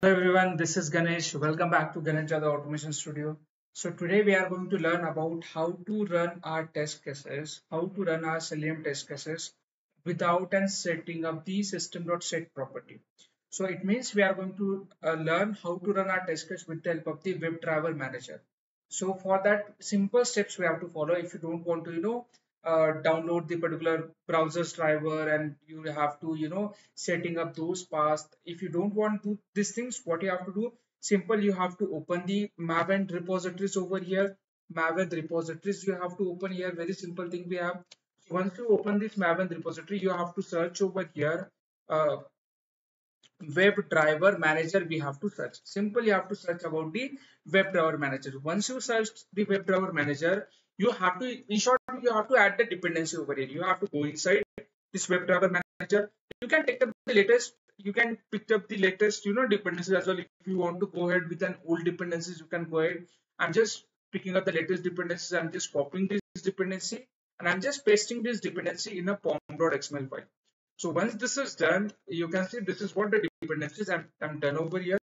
Hello everyone, this is Ganesh. Welcome back to Ganesh Jadhav Automation Studio. So today we are going to learn about how to run our test cases, how to run our Selenium test cases without and setting up the system.set property. So it means we are going to uh, learn how to run our test case with the help of the WebDriver manager. So for that simple steps we have to follow if you don't want to, you know, uh, download the particular browser's driver and you have to you know setting up those paths. If you don't want to these things what you have to do simple you have to open the maven repositories over here. Maven repositories you have to open here. Very simple thing we have. Once you open this maven repository you have to search over here. Uh, WebDriver manager we have to search. Simple you have to search about the web driver manager. Once you search the web driver manager you have to in short you have to add the dependency over here. You have to go inside this WebDriver manager. You can take up the latest you can pick up the latest you know dependencies as well. If you want to go ahead with an old dependencies you can go ahead. I'm just picking up the latest dependencies. I'm just copying this dependency and i'm just pasting this dependency in a pom.xml file. So once this is done you can see this is what the dependencies i'm, I'm done over here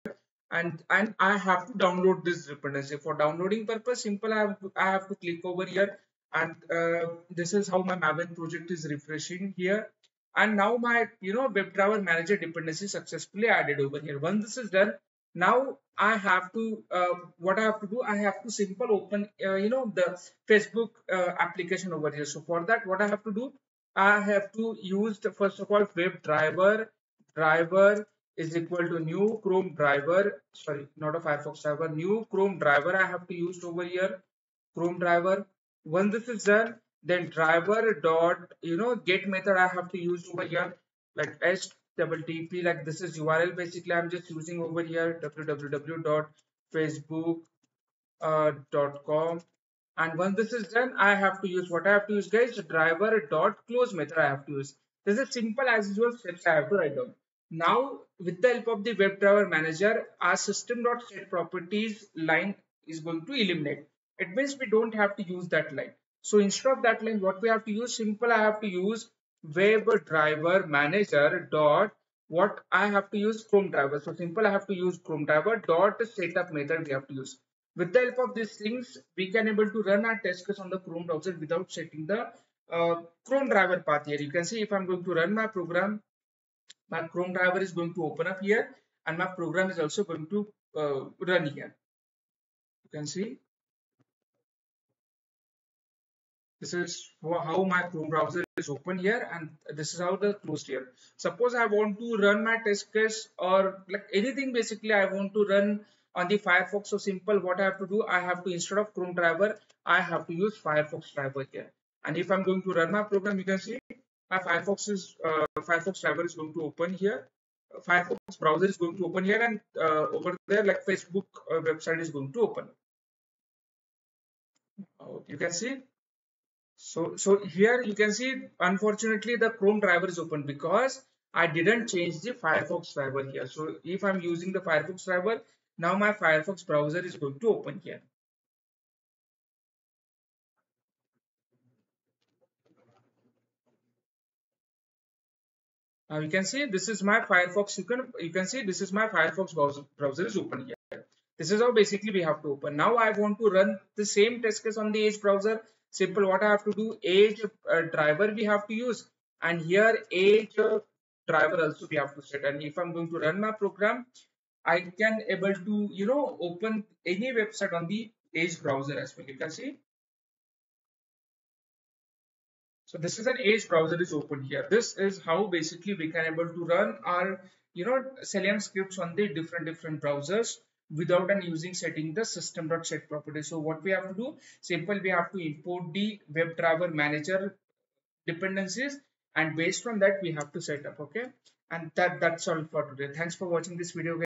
and and I have to download this dependency. For downloading purpose simple I have to, I have to click over here. And uh, this is how my Maven project is refreshing here. And now my you know WebDriver manager dependency successfully added over here. Once this is done now I have to uh, what I have to do I have to simple open uh, you know the Facebook uh, application over here. So for that what I have to do I have to use the first of all WebDriver driver is equal to new Chrome driver. Sorry, not a Firefox driver. New Chrome driver I have to use over here. Chrome driver. When this is done, then driver dot you know get method I have to use over here like http like this is URL basically I'm just using over here www.facebook.com uh, and once this is done I have to use what I have to use guys driver dot close method I have to use this is simple as usual steps I have to write down now, with the help of the WebDriver manager, our system.set properties line is going to eliminate. It means we don't have to use that line. So instead of that line, what we have to use, simple I have to use WebDriver manager dot what I have to use Chrome driver. So simple I have to use Chrome driver dot setup method we have to use. With the help of these things, we can able to run our test case on the Chrome browser without setting the uh, Chrome driver path here. You can see if I'm going to run my program, my Chrome driver is going to open up here and my program is also going to uh, run here. You can see this is how my Chrome browser is open here and this is how the closed here. Suppose I want to run my test case or like anything basically I want to run on the Firefox. So simple what I have to do I have to instead of Chrome driver I have to use Firefox driver here. And if I'm going to run my program you can see my Firefox is uh, Firefox driver is going to open here. Firefox browser is going to open here, and uh, over there, like Facebook uh, website is going to open. Oh, you can see. So, so here you can see. Unfortunately, the Chrome driver is open because I didn't change the Firefox driver here. So, if I'm using the Firefox driver, now my Firefox browser is going to open here. Now you can see this is my Firefox. You can you can see this is my Firefox browser, browser is open here. This is how basically we have to open. Now I want to run the same test case on the Edge browser. Simple. What I have to do, Edge uh, driver we have to use, and here Edge uh, driver also we have to set. And if I'm going to run my program, I can able to you know open any website on the Edge browser as well. You can see So this is an Edge browser is open here. This is how basically we can able to run our you know Selenium scripts on the different different browsers without and using setting the system.set property. So what we have to do, simple we have to import the WebDriver manager dependencies and based on that we have to set up okay and that that's all for today thanks for watching this video guys